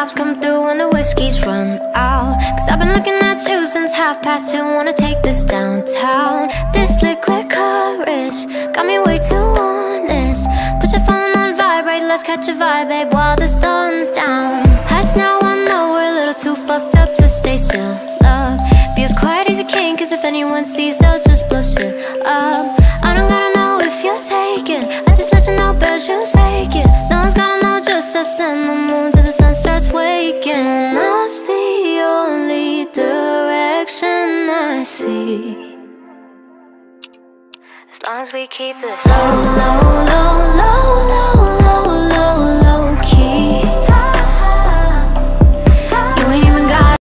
cops come through when the whiskey's run out. Cause I've been looking at you since half past two Wanna take this downtown. This liquid courage got me way too honest. Put your phone on vibrate, let's catch a vibe, babe While the sun's down. Hush now, I know we're a little too fucked up to stay still. Love, be as quiet as you can Cause if anyone sees, they'll just blow shit up. I don't gotta know if you're taken I just let you know, bad shoes faking. No one's gotta know, just us and the direction I see. As long as we keep low, low, low, low